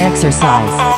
exercise.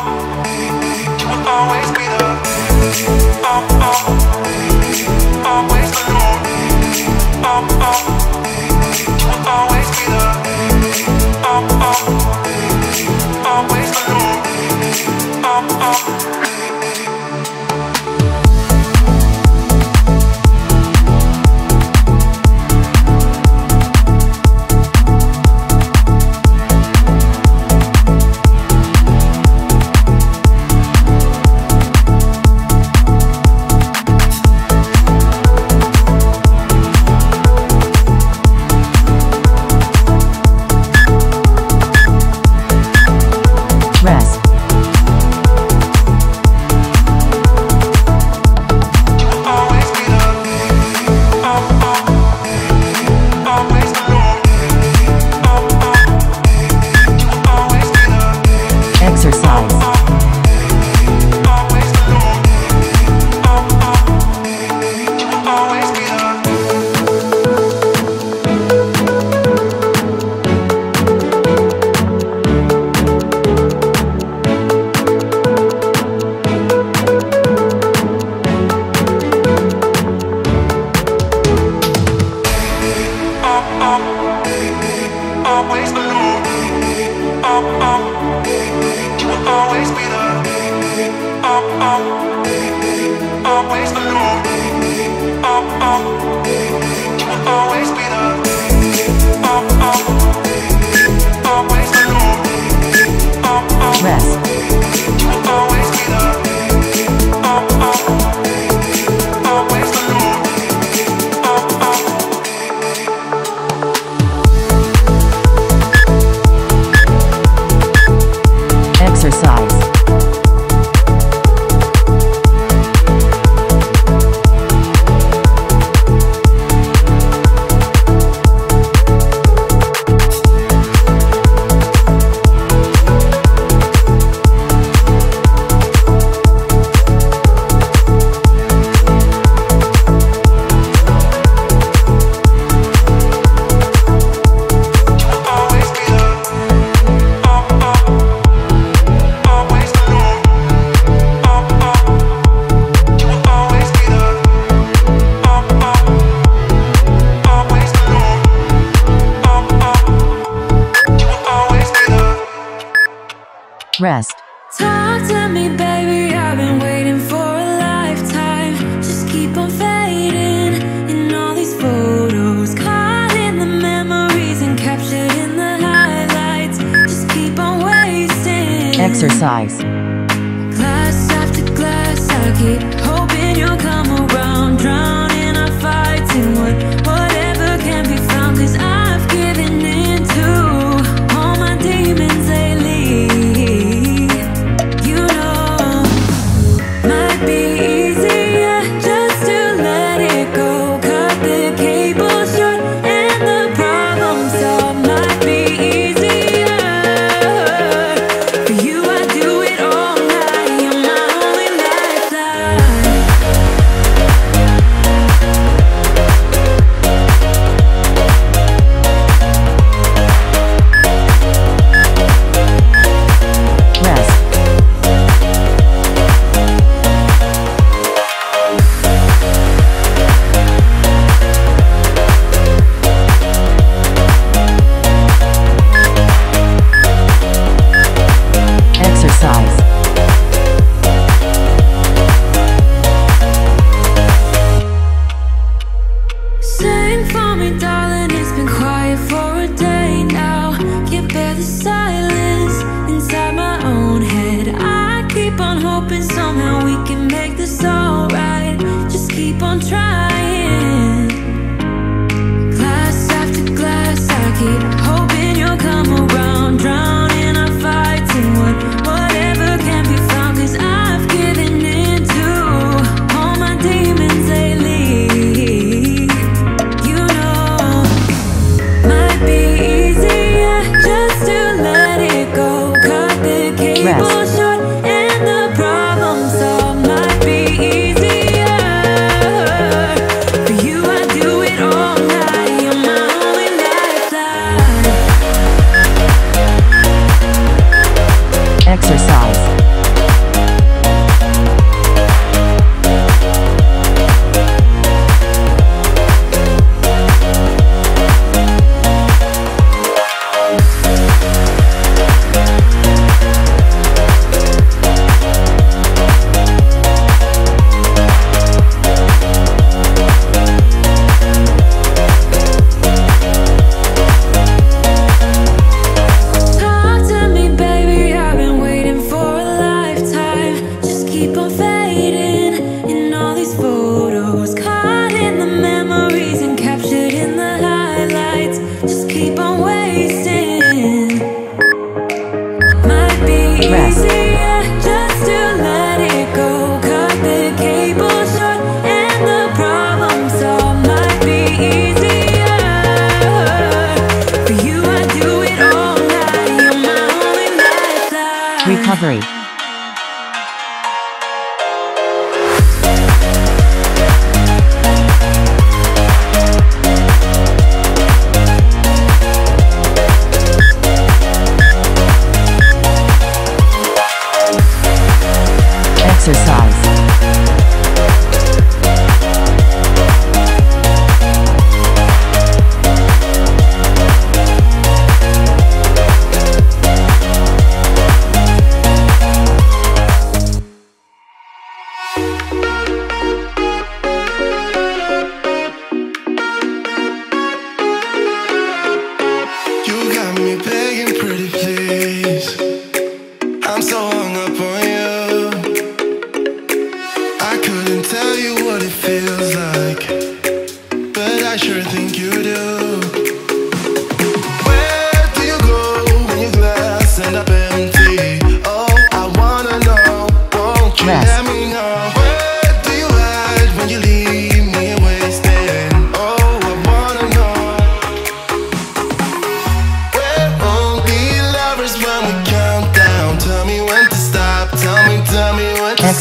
Rest. Talk to me, baby. I've been waiting for a lifetime. Just keep on fading in all these photos. Caught in the memories and captured in the highlights. Just keep on wasting. Exercise. now we can make this alright. Just keep on trying.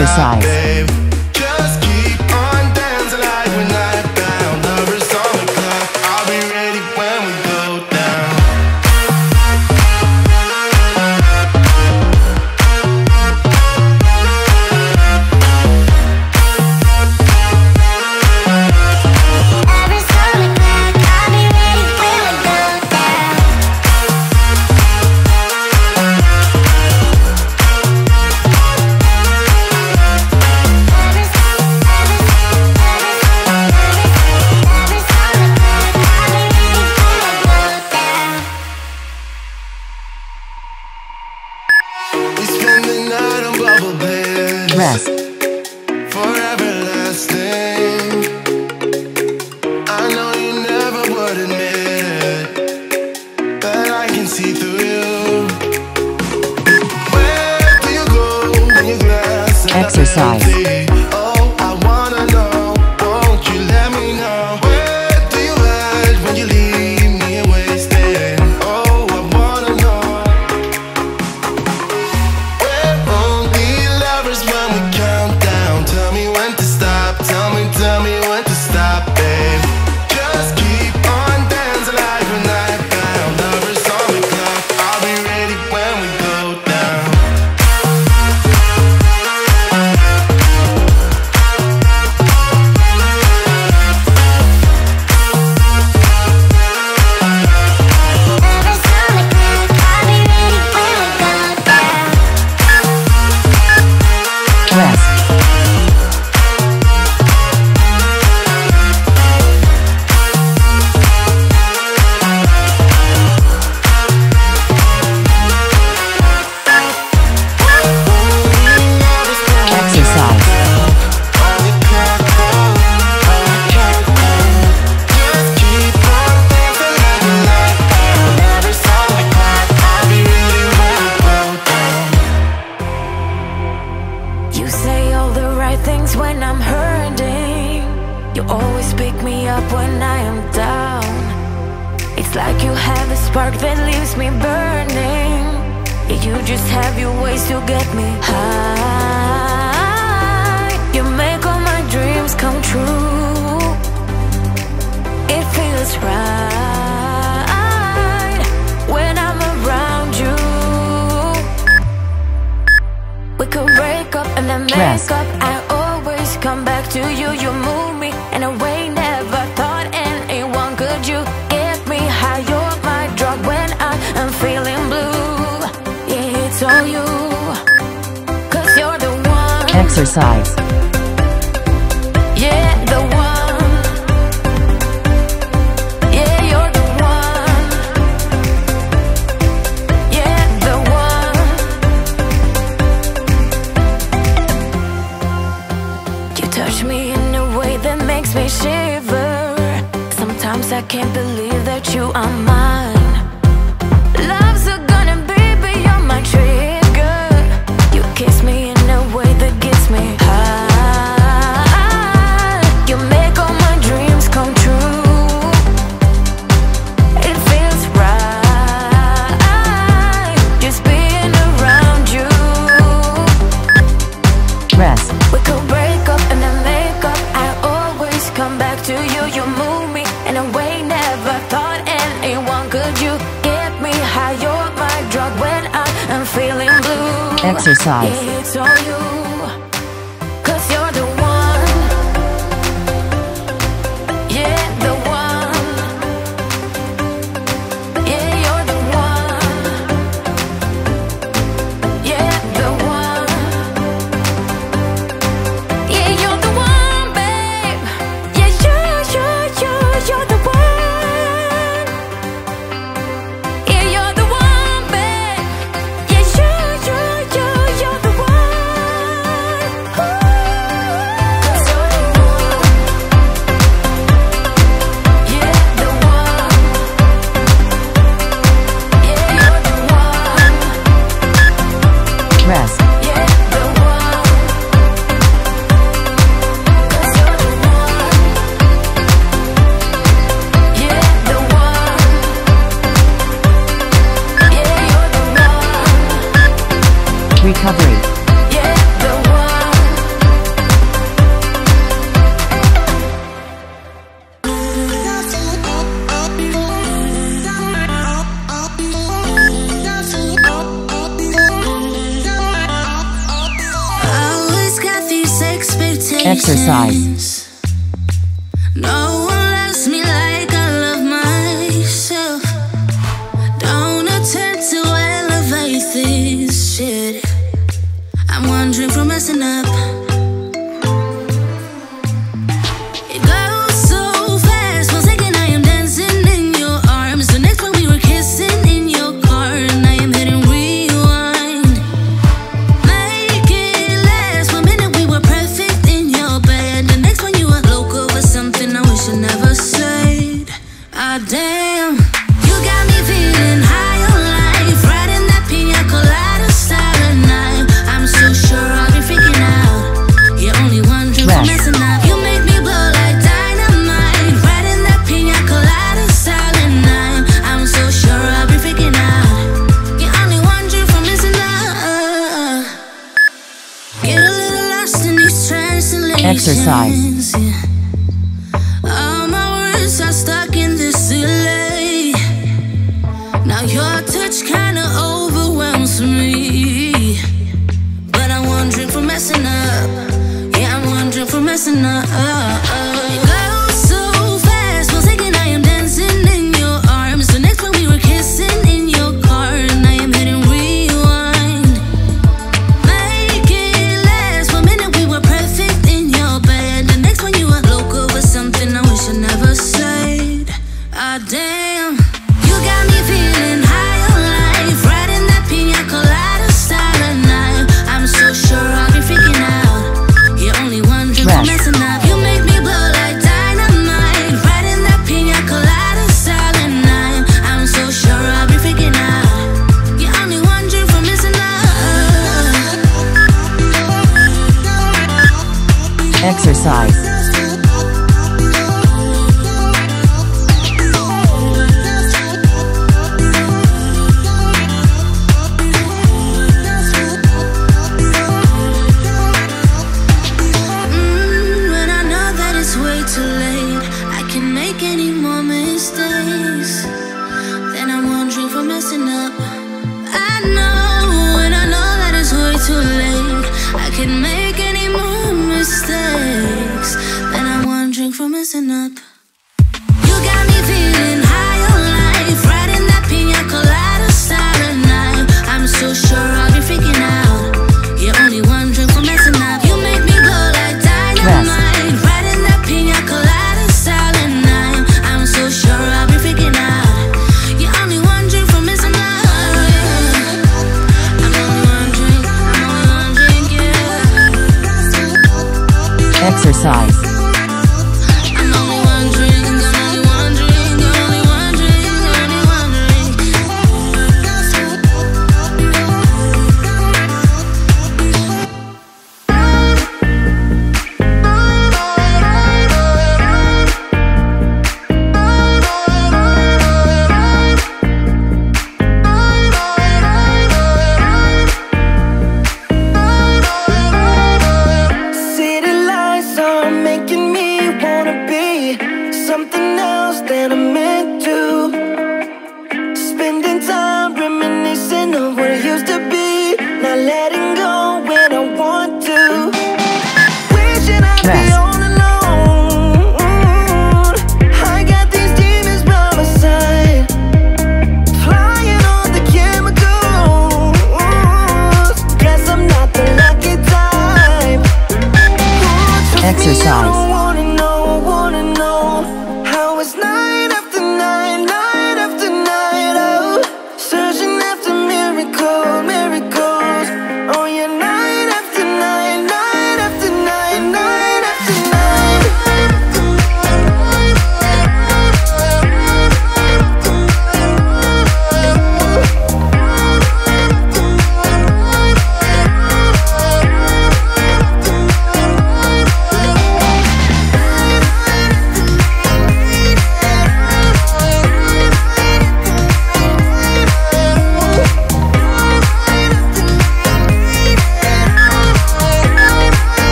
exercise. just have your ways to get me high. You make all my dreams come true. It feels right when I'm around you. We could break up and then make up. I always come back to you. exercise. Exercise. I'm wondering from messing up. Exercise.